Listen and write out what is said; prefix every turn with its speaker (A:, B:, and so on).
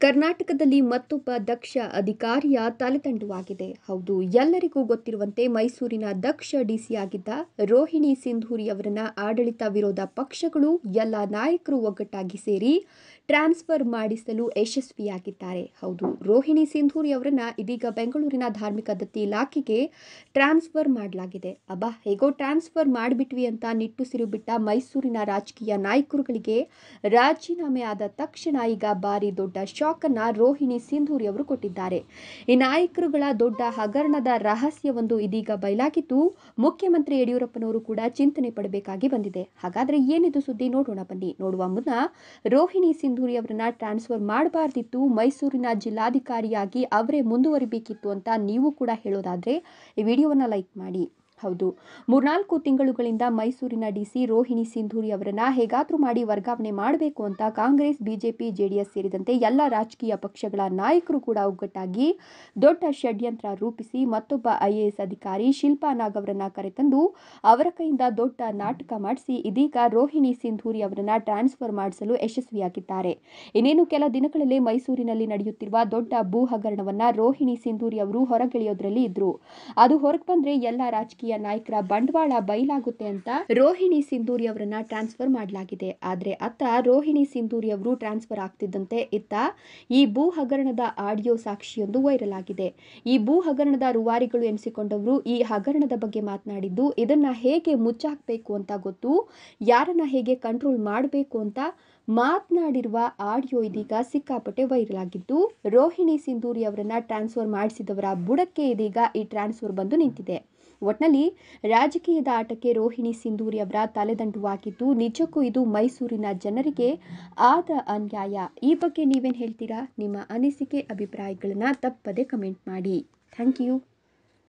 A: ಕರ್ನಾಟಕದಲ್ಲಿ ಮತ್ತೊಬ್ಬ ದಕ್ಷ ಅಧಿಕಾರಿಯ ತಲೆತಂಡುವಾಗಿದೆ. ಹೌದು, ಎಲ್ಲರಿಗೂ ಗೊತ್ತಿರುವಂತೆ ಮೈಸೂರಿನ ದಕ್ಷ ಡಿಸಿಯಾಗಿದ್ದ ರೋಹಿಣಿ ಸಿಂಧೂರಿ ಅವರನ್ನ ಆಡಳಿತ ವಿರೋಧ ಪಕ್ಷಗಳು ಎಲ್ಲ ನಾಯಕರು ಒಗ್ಗಟ್ಟಾಗಿ ಸೇರಿ ಟ್ರಾನ್ಸ್ಫರ್ ಮಾಡಿಸಲು ಯಶಸ್ವಿಯಾಗಿದ್ದಾರೆ. ಹೌದು, ರೋಹಿಣಿ ಸಿಂಧೂರಿ ಅವರನ್ನ ಇದೀಗ ಬೆಂಗಳೂರಿನ ಧಾರ್ಮಿಕ ದತ್ತಿ ಇಲಾಖೆಗೆ ಟ್ರಾನ್ಸ್ಫರ್ ಮಾಡಲಾಗಿದೆ. ಅಬ್ಬಾ, ಹೇಗೋ ಟ್ರಾನ್ಸ್ಫರ್ ಮಾಡಿಬಿಟ್ವಿ ಅಂತ ನಿಟ್ಟುಸಿರು ಬಿಟ್ಟ ಮೈಸೂರಿನ ರಾಜಕೀಯ ನಾಯಕರುಗಳಿಗೆ ರಾಜೀನಾಮೆ ಆದ ತಕ್ಷಣ ಈಗ ಭಾರಿ ದೊಡ್ಡ ಶಾಕ್ ಅನ್ನ ರೋಹಿಣಿ ಸಿಂಧೂರಿ ಅವರು ಕೊಟ್ಟಿದ್ದಾರೆ. ಈ ನಾಯಕರುಗಳ ದೊಡ್ಡ ಹಗರಣದ ರಹಸ್ಯವೊಂದು ಇದೀಗ ಬಯಲಾಗಿದ್ದು, ಮುಖ್ಯಮಂತ್ರಿ ಯಡಿಯೂರಪ್ಪನವರು ಕೂಡ ಚಿಂತನೆ ಪಡಬೇಕಾಗಿ ಬಂದಿದೆ. ಹಾಗಾದ್ರೆ ಏನಿದು ಸುದ್ದಿ ನೋಡೋಣ ಬನ್ನಿ. ನೋಡುವ ಮುನ್ನ ರೋಹಿಣಿ ಸಿಂಧೂರಿ ಅವರನ್ನ ಟ್ರಾನ್ಸ್ಫರ್ ಮಾಡಬಾರ್ದಿತ್ತು, ಮೈಸೂರಿನ ಜಿಲ್ಲಾಧಿಕಾರಿಯಾಗಿ ಅವರೇ ಮುಂದುವರಿಬೇಕಿತ್ತು ಅಂತ ನೀವು ಕೂಡ ಹೇಳೋದಾದ್ರೆ ಈ ವಿಡಿಯೋವನ್ನ ಲೈಕ್ ಮಾಡಿ. ಹೌದು. ಮೂರ್ನಾಲ್ಕು ತಿಂಗಳುಗಳಿಂದ ಮೈಸೂರಿನ ಡಿಸಿ ರೋಹಿಣಿ ಸಿಂಧೂರಿ ಅವರನ್ನ ಹೇಗಾದ್ರೂ ಮಾಡಿ ವರ್ಗಾವಣೆ ಮಾಡಬೇಕು ಅಂತ ಕಾಂಗ್ರೆಸ್, ಬಿಜೆಪಿ, ಜೆಡಿಎಸ್ ಸೇರಿದಂತೆ ಎಲ್ಲ ರಾಜಕೀಯ ಪಕ್ಷಗಳ ನಾಯಕರು ಕೂಡ ಒಗ್ಗಟ್ಟಾಗಿ ದೊಡ್ಡ ಷಡ್ಯಂತ್ರ ರೂಪಿಸಿ ಮತ್ತೊಬ್ಬ ಐಎಎಸ್ ಅಧಿಕಾರಿ ಶಿಲ್ಪಾ ನಾಗ್ ಅವರನ್ನ ಕರೆತಂದು ಅವರ ಕೈಯಿಂದ ದೊಡ್ಡ ನಾಟಕ ಮಾಡಿಸಿ ಇದೀಗ ರೋಹಿಣಿ ಸಿಂಧೂರಿ ಅವರನ್ನ ಟ್ರಾನ್ಸ್ಫರ್ ಮಾಡಿಸಲು ಯಶಸ್ವಿಯಾಗಿದ್ದಾರೆ. ಇನ್ನೇನು ಕೆಲ ದಿನಗಳಲ್ಲೇ ಮೈಸೂರಿನಲ್ಲಿ ನಡೆಯುತ್ತಿರುವ ದೊಡ್ಡ ಭೂ ಹಗರಣವನ್ನ ರೋಹಿಣಿ ಸಿಂಧೂರಿ ಅವರು ಹೊರಗೆಳೆಯೋದ್ರಲ್ಲಿ ಇದ್ರು. ಅದು ಹೊರಗೆ ಬಂದ್ರೆ ಎಲ್ಲ ರಾಜಕೀಯ ನಾಯಕರ ಬಂಡವಾಳ ಬಯಲಾಗುತ್ತೆ ಅಂತ ರೋಹಿಣಿ ಸಿಂಧೂರಿ ಅವರನ್ನ ಟ್ರಾನ್ಸ್ಫರ್ ಮಾಡಲಾಗಿದೆ. ಆದ್ರೆ ಅತ್ತ ರೋಹಿಣಿ ಸಿಂಧೂರಿ ಅವರು ಟ್ರಾನ್ಸ್ಫರ್ ಆಗ್ತಿದ್ದಂತೆ ಇತ್ತ ಈ ಭೂ ಹಗರಣದ ಆಡಿಯೋ ಸಾಕ್ಷಿಯೊಂದು ವೈರಲ್ ಆಗಿದೆ. ಈ ಭೂ ಹಗರಣದ ರುವಾರಿಗಳು ಎನಿಸಿಕೊಂಡವರು ಈ ಹಗರಣದ ಬಗ್ಗೆ ಮಾತನಾಡಿದ್ದು, ಇದನ್ನ ಹೇಗೆ ಮುಚ್ಚಾಕಬೇಕು ಅಂತ ಗೊತ್ತು, ಯಾರನ್ನ ಹೇಗೆ ಕಂಟ್ರೋಲ್ ಮಾಡಬೇಕು ಅಂತ ಮಾತನಾಡಿರುವ ಆಡಿಯೋ ಇದೀಗ ಸಿಕ್ಕಾಪಟ್ಟೆ ವೈರಲ್ ಆಗಿದ್ದು, ರೋಹಿಣಿ ಸಿಂಧೂರಿ ಅವರನ್ನ ಟ್ರಾನ್ಸ್ಫರ್ ಮಾಡಿಸಿದವರ ಬುಡಕ್ಕೆ ಇದೀಗ ಈ ಟ್ರಾನ್ಸ್ಫರ್ ಬಂದು ನಿಂತಿದೆ. ಒಟ್ನಲ್ಲಿ ರಾಜಕೀಯದ ಆಟಕ್ಕೆ ರೋಹಿಣಿ ಸಿಂಧೂರಿ ಅವರ ತಲೆದಂಡುವಾಗಿದ್ದು, ನಿಜಕ್ಕೂ ಇದು ಮೈಸೂರಿನ ಜನರಿಗೆ ಆದ ಅನ್ಯಾಯ. ಈ ಬಗ್ಗೆ ನೀವೇನು ಹೇಳ್ತೀರಾ? ನಿಮ್ಮ ಅನಿಸಿಕೆ, ಅಭಿಪ್ರಾಯಗಳನ್ನು ತಪ್ಪದೆ ಕಮೆಂಟ್ ಮಾಡಿ. Thank you.